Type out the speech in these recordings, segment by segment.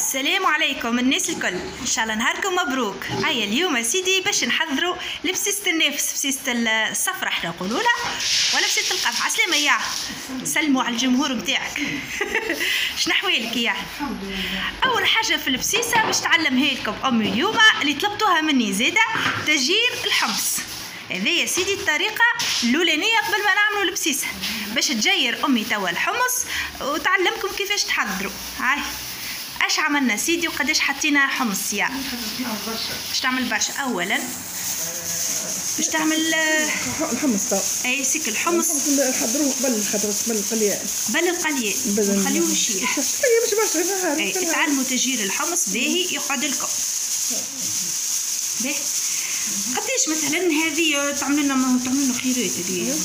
السلام عليكم الناس الكل. إن شاء الله نهاركم مبروك. هيا اليوم سيدي باش نحضروا لبسيسة النفس بسيسة الصفرة إحنا نقولوا لها ولا بسيسة القمح. عسلامة يا. سلموا على الجمهور نتاعك شنو أحوالك يا؟ أول حاجة في البسيسة باش تعلمها لكم امي اليوم اللي طلبتوها مني زادة تجير الحمص. هذه يا سيدي الطريقة الأولانية قبل ما نعملوا البسيسة. باش تجير أمي توا الحمص وتعلمكم كيفاش تحضروا. هاي. اش عملنا سيدي وقداش حطينا حمص يا؟ باش تعمل برشا اولا باش تعمل الحمص تو أي سيك الحمص. نحضروه قبل خاطر قبل القليان قبل القليل نخليوه يشيح هي مش برشا أي تعلموا تجير الحمص باهي يقعد لكم. باهي. قداش مثلا هذه تعمل لنا تعمل لنا خيرات هذه؟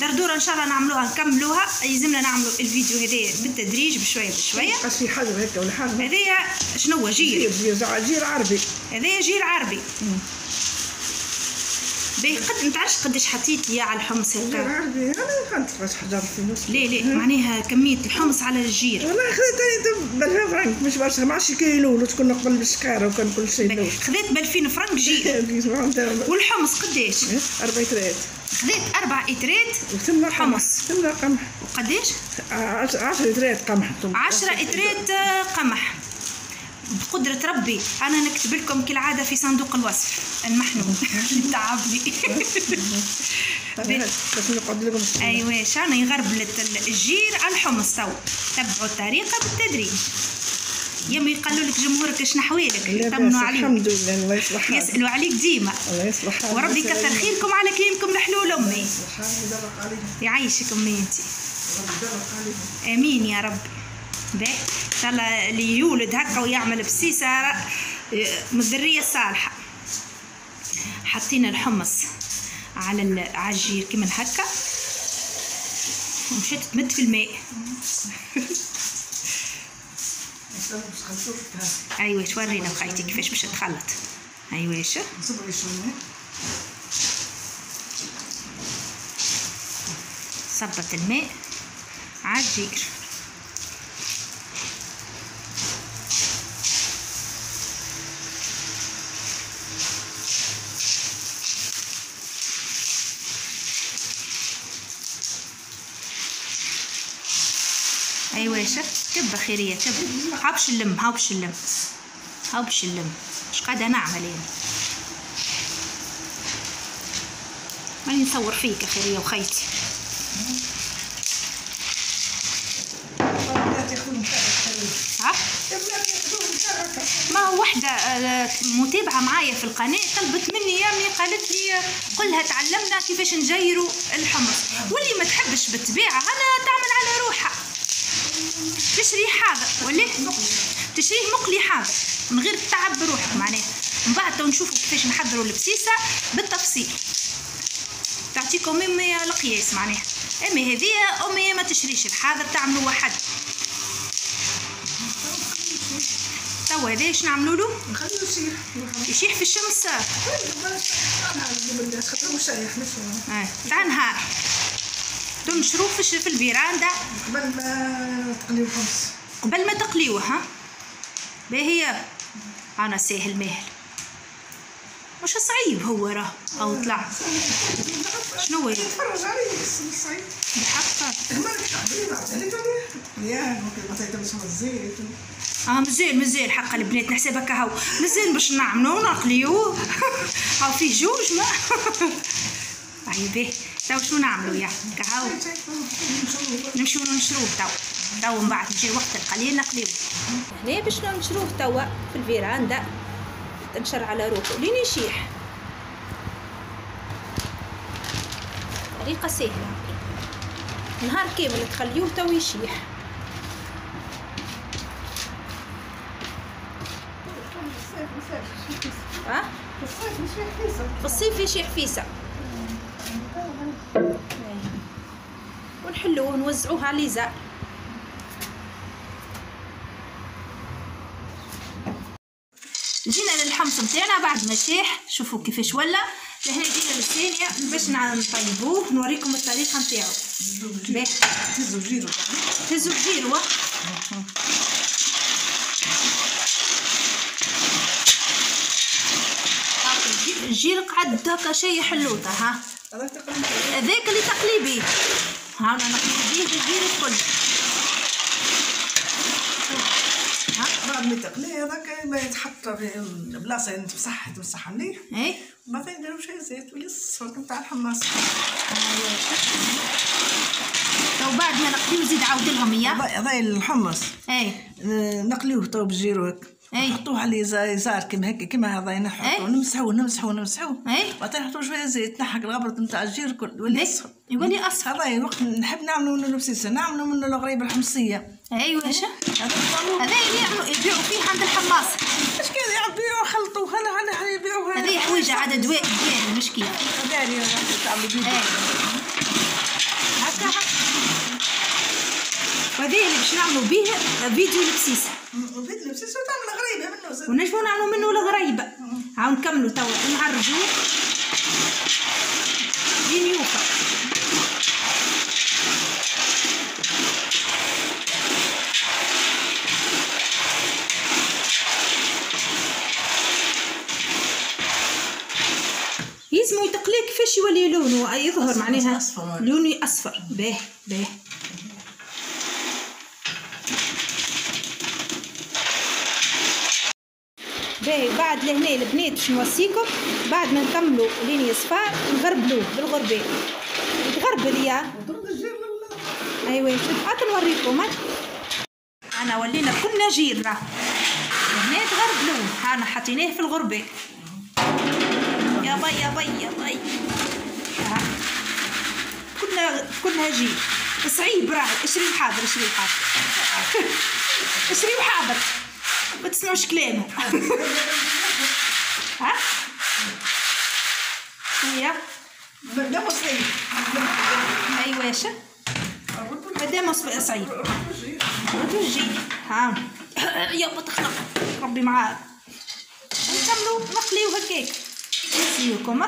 دردورة إن شاء الله نعملوها نكملوها. يلزمنا نعملوا الفيديو هذايا بالتدريج بشوية بشوية. في حاجة هكا ولا حاجة؟ هذايا شنو هو؟ جير جير عربي. هذايا جير عربي. باهي قد ما تعرفش قداش حطيت يا على الحمص هكا. أنا كنت فاش حجر في لا لا معناها كمية الحمص على الجير. والله خذيت أنا ب 2000 فرنك مش برشا ما عادش كيلو لو تكون قبل بالشكارة وكان كل شيء خذيت ب 2000 فرنك جير. والحمص قداش أربع ترات خذيت أربع اترات وثمنا حمص. ثمنا قمح وقداش 10 ترات قمح. 10 اترات آه، قمح. بقدرة ربي أنا نكتب لكم كالعادة في صندوق الوصف المحنون اللي تعبني باش نقعد لكم أيوة شانا يغربلت الجير على الحمص تو تبعوا الطريقة بالتدريج. يما يقالوا لك جمهورك شنو حوالك يطمنوا عليك. الحمد لله الله يصلح حالك. يسألوا عليك ديما. الله يصلح حالك. وربي يكثر خيركم على كلامكم الحلول عليهم يعيشك يدرك عليهم آمين يا رب. شاء الله اللي يولد هكا ويعمل بسيسه آه، من الذريه الصالحه حطينا الحمص على ال- على الجير كيما هكا. ومشيت تمد في الماء. أيوه تورينا بخيتي كيفاش باش تخلط. أيوه شو؟ صبت الماء على شف تبا خيرية تبا هاو باش نلم هاو باش نلم. هاو باش نلم. اش قاعدة نعمل أنا ماني نصور فيك يا خيرية وخيتي. ما هو وحدة آه، متابعة معايا في القناة طلبت مني يامي قالت لي قلها تعلمنا كيفاش نجيروا الحمص واللي ما تحبش بالطبيعة أنا تعمل على روحها. تشري حاضر ولا تشريه مقلي حاضر من غير التعب بروحك معناها. من بعد تو نشوفوا كيفاش نحضروا البسيسة بالتفصيل. تعطيكم امي القياس معناها. امي هذه أمي ما تشريش الحاضر تعملوا واحد. توا هذا إيش نعملوا له؟ نخليه يسيح يشيح في الشمس. آه، تاع نهار. في الش- في الفيراندا. قبل ما تقليو الخمس قبل ما تقليوه ها؟ باهي أنا ساهل ماهل مش صعيب هو راه. أو طلع. شنو هو؟ تفرج عليه صعيب. الزيت. آه مزال مزال حق البنات نحسبها كهو. مزال باش نعملو نقليوه هاو فيه جوج ما؟ أي باهي تو شنو نعملو يا كهو نمشيو ننشروه تو تو من بعد يجي وقت القليل نقليوه هنا باش ننشروه توا في الفيراندا تنشر على روحه لين يشيح طريقة سهلة. نهار كامل تخليوه تو يشيح. في الصيف يشيح فيسا ونحلوه ونوزعوه على جينا للحمص نتاعنا بعد ما شاح شوفوا كيفاش ولا. لهنا جينا للثانية. باش نطيبوه نوريكم الطريقة نتاعو. تهزو بجيرو تهزو بجيرو الجير قعد هكا شي حلوطة ها. هذاك اللي تقليبي. ها أنا نقلب بيه الجير الكل ها؟ بعد ما تقلي هذاك ما يتحط في بلاصة تمسح تمسح مليح إي. بعدين نديرو شوية زيت ويصفر نتاع الحماص تو بعد ما نقليو زيد عاود لهم إياه. هذا الحمص إي. آه، نقليوه تو بالجيرو هيك أي. نحطوه عليه زي زار كيما هكا كيما هذا أي. نحطوه نمسحوه نمسحوه نمسحوه أي. بعدين نحطوه شوية زيت نحك الغبرة نتاع الجير الكل يولي؟ يصفر يولي أصفر. هذا الوقت نحب نعملوا منه بسيسة نعملوا منه الغريبة الحمصية. ايوا هذا نعملوه هذا اللي يعملوا يبيعوا فيه عند الحماص اش كذا يعبيوه خلطوه هلا هلا يبيعوها هذه حويجة عاد دواء ديالي مش كيف داري تعملوا بيه هكا هكا وهذه اللي باش نعملوا به فيديو البسيسه وفيد البسيسة وتعمل. ونجمو نعملوا منه الغريبه هاو نكملوا توا. نعرجوه لين يوفى يلزمو يتقلي كيفاش يولي لونه يظهر معناها. لونه أصفر. باه باه. باهي بعد لهنا البنات باش نوصيكم بعد ما نكملوا لين يصفى نغربلوه بالغربال يتغربل يا. ايوا شوف هات نوريكم أنا ولينا كلنا جير راه. هنا تغربلوه. هانا حطيناه في الغربال يا بي يا بي يا ها. كلنا كلنا جير صعيب راه اشري حاضر اشري حاضر. اشري حاضر. ما تسمعوش كلامه ها هي لا مصري ايوا شا مادام ص- صعيب وتجي ها يا بتخلق ربي معاك نكملوا نقليو هكاك نسيوكم.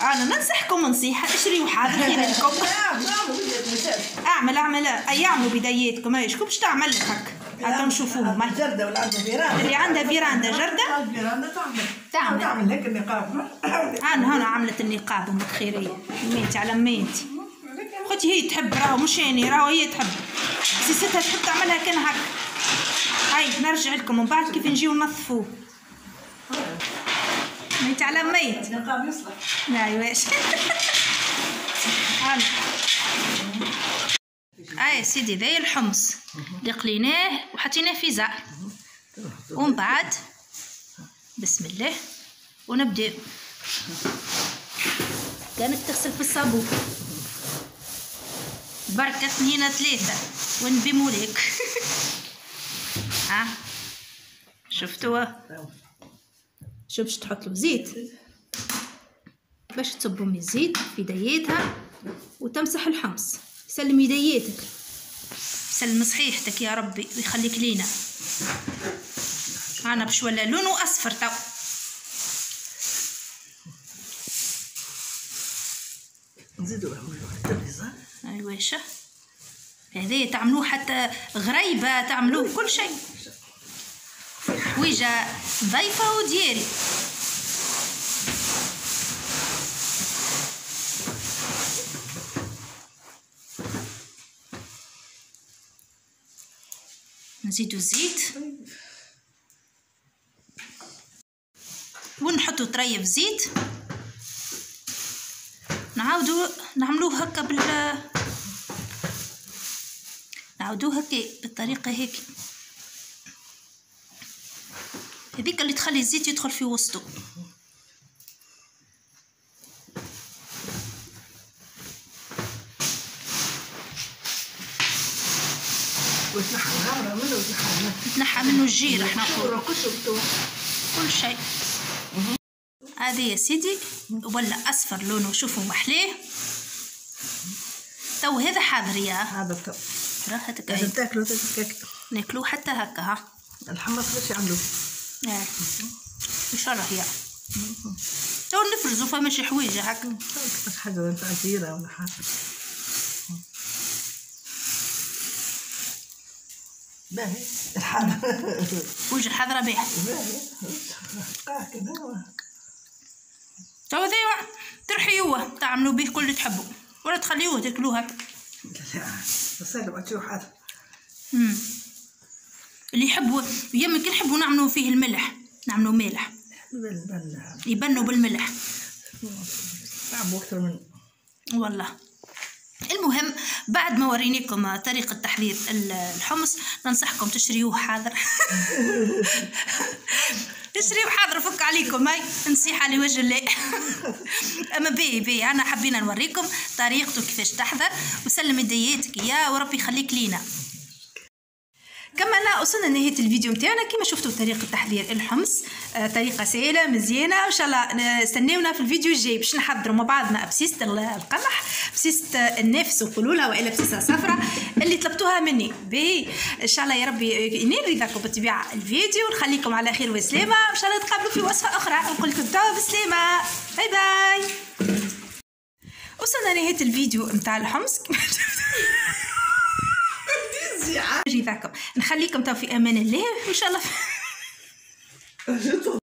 أنا ننصحكم نصيحه اشريوا حاضر خير لكم نعم نعم اعمل اعمل اي اعملوا بداياتكم إيش كم باش تعمل لك هك هاكم نشوفوهم هاي. جردة ولا عندها فيران اللي عندها فيراندا جردة؟ فيراندا تعمل. تعمل. تعمل هيك النقاب. أنا هنا عملت النقاب أمك خيرية. ميتي على ميتي خوتي هي تحب راهو مش اني راهو هي تحب. سيستها تحب تعملها كان هكا هاي نرجع لكم من بعد كيف نجيو ننظفوه ميت على ميت. النقاب يصلح. ايوا إيش يا سيدي ذا الحمص. اللي قليناه وحطيناه في زعر ومن بعد بسم الله ونبدأ. كانك تغسل في الصابون. بركة اثنين ثلاثة. ونبي مولك ها شفتوا شوف باش تحط له زيت باش تصبوا من الزيت في يديتها وتمسح الحمص. سلم يديتك. سلم صحيحتك يا ربي ويخليك لينا. أنا باش ولا لونه اصفر تو. نزيدوا التبريزة ايوا شا هذا تعملوه حتى غريبة تعملوه كل شيء. حويجة ضيفة وديالي. نزيدو الزيت ونحطو طريف زيت. نعاودو نعملوه هكا بال نعاودوه هكا بالطريقة هيك هذيك اللي تخلي الزيت يدخل في وسطه نحى منه الجير إحنا نقول كل شيء. هذه يا سيدي ولا أصفر لونه شوفوا محلاه تو هذا حاضر يا هذا لازم أي. تاكلوا تاكل ناكلوه حتى هكا ها. الحمص باش يعملوا إيه. الله يا. تو نفرزوا فما شي حويجة هكا. نتاع زيرة ولا حاجة. باهي حويجه حاضره بها باهي. كده تو ذي ترحيوه تعملوا به كل اللي تحبوا. ولا تخليوه تاكلوها. ما تروح هذا. اللي يحبوا يمكن يحبوا نعملوا فيه الملح. نعملوا ملح. بل يبنوا بالملح. تعبوا أكثر من والله. المهم بعد ما ورينيكم طريقة تحضير ال- الحمص ننصحكم تشريوه حاضر. تشريوه حاضر فك عليكم هاي نصيحة لوجه الله. أما بي بي أنا حبينا نوريكم طريقته كيفاش تحضر وسلم يدياتك يا وربي يخليك لينا. كما وصلنا لنهاية الفيديو متاعنا كما شفتوا طريقة تحضير الحمص آه طريقة سهلة مزيانة وإن شاء الله استناونا في الفيديو الجاي باش نحضروا مع بعضنا بسيسة ال- القمح بسيسة النفس وقولوا لها وإلا بسيسة صفرة اللي طلبتوها مني. باهي. إن شاء الله يا ربي ينال رضاكم بطبيعة الفيديو ونخليكم على خير وسلامة وإن شاء الله نتقابلوا في وصفة أخرى. نقول لكم توا بسلامة bye bye. وصلنا لنهاية الفيديو متاع الحمص رضاكم نخليكم تو في أمان الله وإن شاء الله.